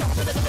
Jump to the